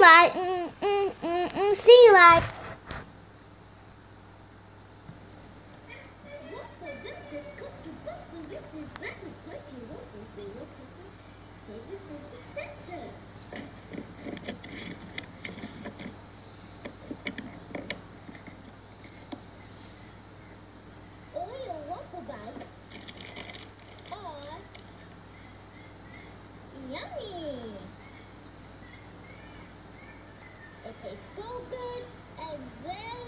right. Mm, mm, mm, mm, see right. Yummy. It tastes so good and very